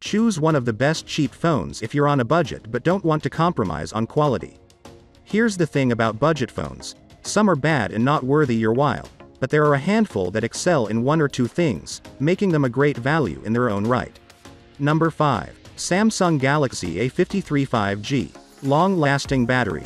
Choose one of the best cheap phones if you're on a budget but don't want to compromise on quality. Here's the thing about budget phones. Some are bad and not worthy your while, but there are a handful that excel in one or two things, making them a great value in their own right. Number 5. Samsung Galaxy A53 5G. Long-lasting battery.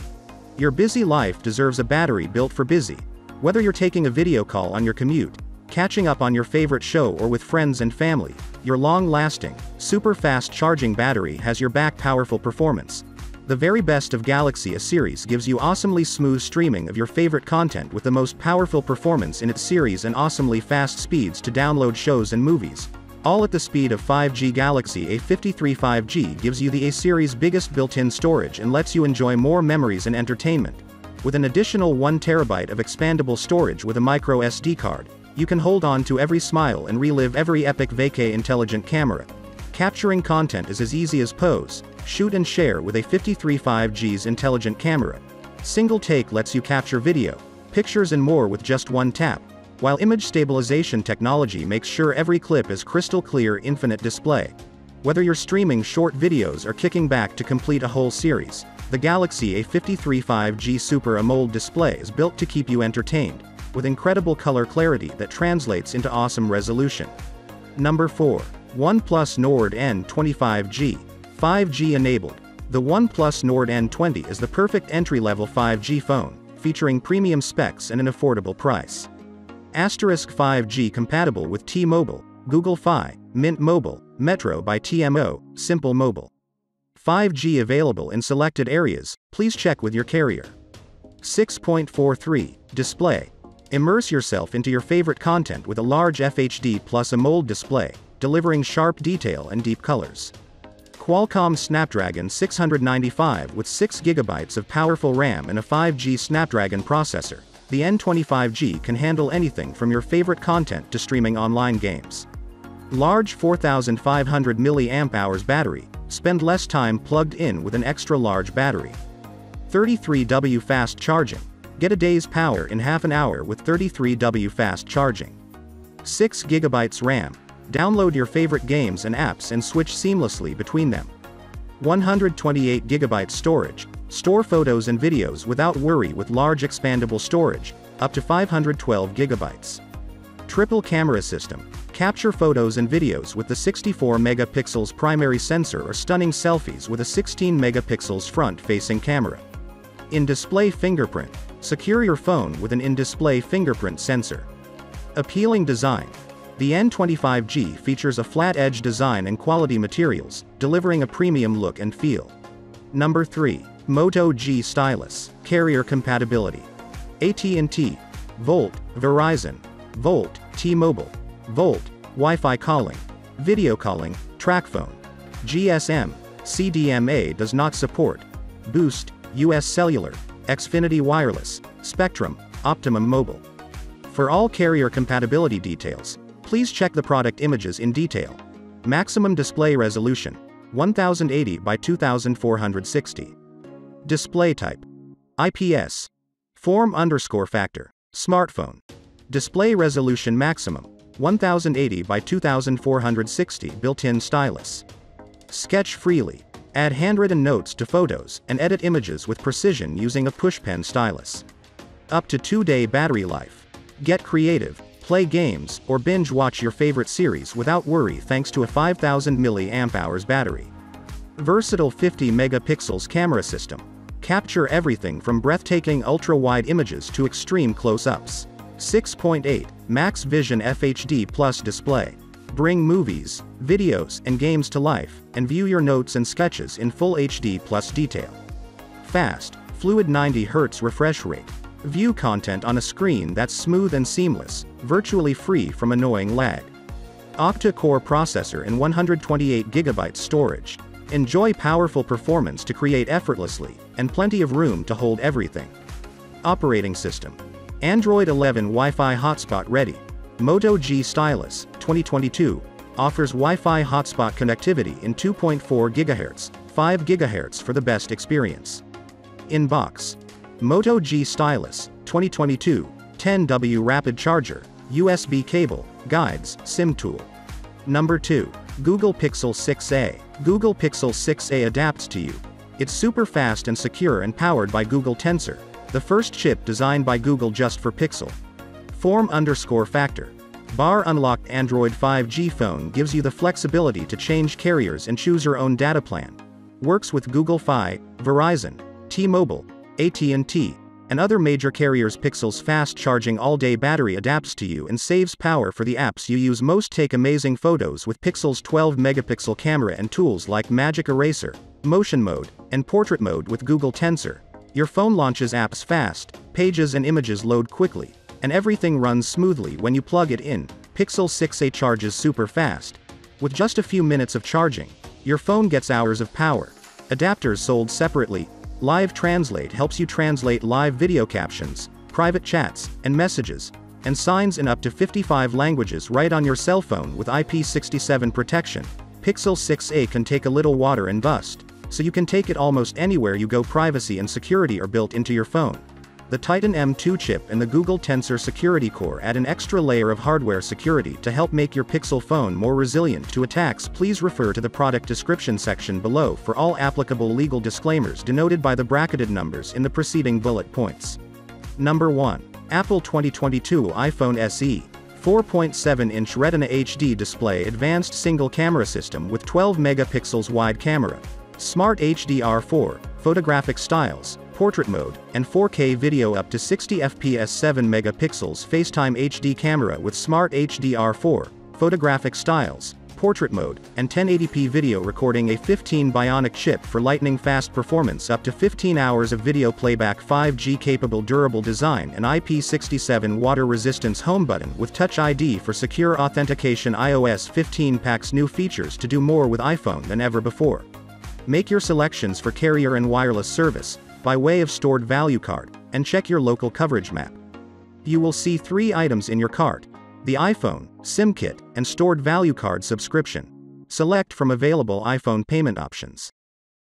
Your busy life deserves a battery built for busy. Whether you're taking a video call on your commute, catching up on your favorite show or with friends and family, your long-lasting, super-fast charging battery has your back powerful performance. The very best of Galaxy A series gives you awesomely smooth streaming of your favorite content with the most powerful performance in its series and awesomely fast speeds to download shows and movies. All at the speed of 5G Galaxy A53 5G gives you the A series biggest built-in storage and lets you enjoy more memories and entertainment. With an additional 1TB of expandable storage with a micro SD card, you can hold on to every smile and relive every epic vacay intelligent camera. Capturing content is as easy as pose, shoot and share with A53 5G's intelligent camera. Single take lets you capture video, pictures and more with just one tap, while image stabilization technology makes sure every clip is crystal clear infinite display. Whether you're streaming short videos or kicking back to complete a whole series, the Galaxy A53 5G Super AMOLED display is built to keep you entertained, with incredible color clarity that translates into awesome resolution. Number 4. OnePlus Nord N25G. 5G enabled. The OnePlus Nord N20 is the perfect entry-level 5G phone, featuring premium specs and an affordable price. Asterisk 5G compatible with T-Mobile, Google Fi, Mint Mobile, Metro by TMO, Simple Mobile. 5G available in selected areas, please check with your carrier. 6.43 Display. Immerse yourself into your favorite content with a large FHD plus AMOLED display, delivering sharp detail and deep colors. Qualcomm Snapdragon 695 with 6GB of powerful RAM and a 5G Snapdragon processor, the N25G can handle anything from your favorite content to streaming online games. Large 4500 mAh battery, spend less time plugged in with an extra large battery. 33W fast charging, get a day's power in half an hour with 33W fast charging. 6GB RAM, Download your favorite games and apps and switch seamlessly between them. 128GB storage. Store photos and videos without worry with large expandable storage, up to 512GB. Triple camera system. Capture photos and videos with the 64 megapixels primary sensor or stunning selfies with a 16 megapixels front-facing camera. In-display fingerprint. Secure your phone with an in-display fingerprint sensor. Appealing design. The N25G features a flat-edge design and quality materials, delivering a premium look and feel. Number 3. Moto G Stylus. Carrier compatibility. AT&T. VoLTE, Verizon. VoLTE, T-Mobile. VoLTE, Wi-Fi calling. Video calling, TracFone. GSM, CDMA does not support. Boost, US Cellular. Xfinity Wireless. Spectrum, Optimum Mobile. For all carrier compatibility details, Please check the product images in detail. Maximum display resolution 1080 by 2460. Display type IPS. Form underscore factor. Smartphone. Display resolution maximum 1080 by 2460 built-in stylus. Sketch freely. Add handwritten notes to photos and edit images with precision using a push pen stylus. Up to 2-day battery life. Get creative play games, or binge watch your favorite series without worry thanks to a 5000 mAh battery. Versatile 50 megapixels camera system. Capture everything from breathtaking ultra-wide images to extreme close-ups. 6.8 Max Vision FHD Plus display. Bring movies, videos, and games to life, and view your notes and sketches in full HD plus detail. Fast, fluid 90 Hz refresh rate. View content on a screen that's smooth and seamless, virtually free from annoying lag. Octa-core processor and 128GB storage. Enjoy powerful performance to create effortlessly, and plenty of room to hold everything. Operating system. Android 11 Wi-Fi hotspot ready. Moto G Stylus, 2022, offers Wi-Fi hotspot connectivity in 2.4 GHz, 5 GHz for the best experience. In box. Moto G Stylus, 2022, 10W Rapid Charger, USB cable, guides, SIM tool. Number 2. Google Pixel 6a. Google Pixel 6a adapts to you. It's super fast and secure and powered by Google Tensor, the first chip designed by Google just for Pixel. Form underscore factor. Bar unlocked Android 5G phone gives you the flexibility to change carriers and choose your own data plan. Works with Google Fi, Verizon, T-Mobile, AT&T, and other major carriers Pixel's fast charging all-day battery adapts to you and saves power for the apps you use most take amazing photos with Pixel's 12 megapixel camera and tools like Magic Eraser, Motion Mode, and Portrait Mode with Google Tensor. Your phone launches apps fast, pages and images load quickly, and everything runs smoothly when you plug it in. Pixel 6a charges super fast. With just a few minutes of charging, your phone gets hours of power. Adapters sold separately, Live Translate helps you translate live video captions, private chats, and messages, and signs in up to 55 languages right on your cell phone with IP67 protection. Pixel 6a can take a little water and bust, so you can take it almost anywhere you go privacy and security are built into your phone. The Titan M2 chip and the Google Tensor Security Core add an extra layer of hardware security to help make your Pixel phone more resilient to attacks. Please refer to the product description section below for all applicable legal disclaimers denoted by the bracketed numbers in the preceding bullet points. Number 1. Apple 2022 iPhone SE. 4.7-inch Retina HD display advanced single camera system with 12 megapixels wide camera. Smart HDR4, photographic styles, portrait mode, and 4K video up to 60 fps 7 megapixels FaceTime HD camera with Smart HDR4, photographic styles, portrait mode, and 1080p video recording A15 Bionic chip for lightning fast performance up to 15 hours of video playback 5G capable durable design and IP67 water resistance home button with Touch ID for secure authentication iOS 15 packs new features to do more with iPhone than ever before. Make your selections for carrier and wireless service, by way of stored value card, and check your local coverage map. You will see three items in your cart the iPhone, SIM kit, and stored value card subscription. Select from available iPhone payment options.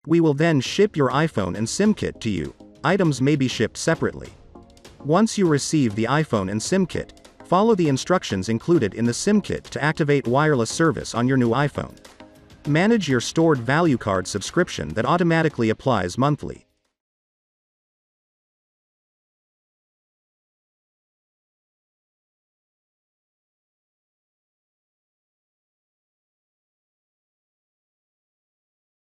We will then ship your iPhone and SIM kit to you. Items may be shipped separately. Once you receive the iPhone and SIM kit, follow the instructions included in the SIM kit to activate wireless service on your new iPhone. Manage your stored value card subscription that automatically applies monthly.